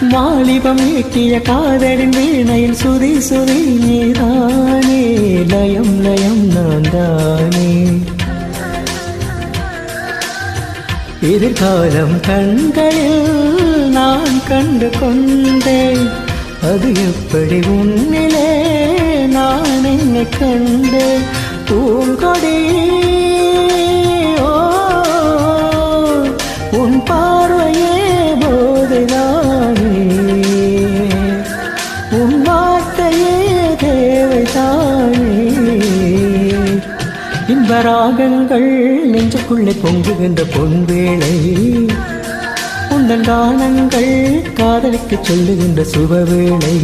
வாலிபம் ஈட்டிய காதலின் வீணையில் சுதி சுதி நீதானே? லயம் லயம் நான் தானே. எதிர்காலம் கண்களில் நான் கண்டு கொண்டேன். அது எப்படி உன்னிலே நான் என்னை கண்டேன்? பூங்கொடி ஓ, உன் பார்வையே இன்பராகங்கள் நெஞ்சுக்குள்ளே பொங்குகின்ற பொன்வேளை. உன்னன் கானங்கள் காதலிக்கு சொல்லுகின்ற சுபவேளை.